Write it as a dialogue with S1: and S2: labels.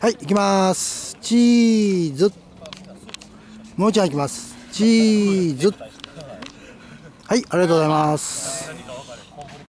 S1: はい行きます。チーズ。もうちゃん行きます。チーズ。はいありがとうございます。